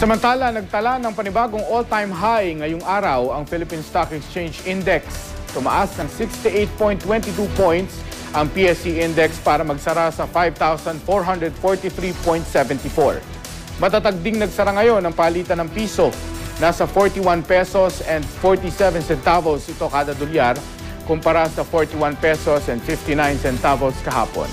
Samantala, nagtala ng panibagong all-time high ngayong araw ang Philippine Stock Exchange Index. Tumaas ng 68.22 points ang PSE Index para magsara sa 5,443.74. Matatag ding nagsara ngayon ang palitan ng piso. Nasa 41 pesos and 47 centavos ito kada dolyar kumpara sa 41 pesos and 59 centavos kahapon.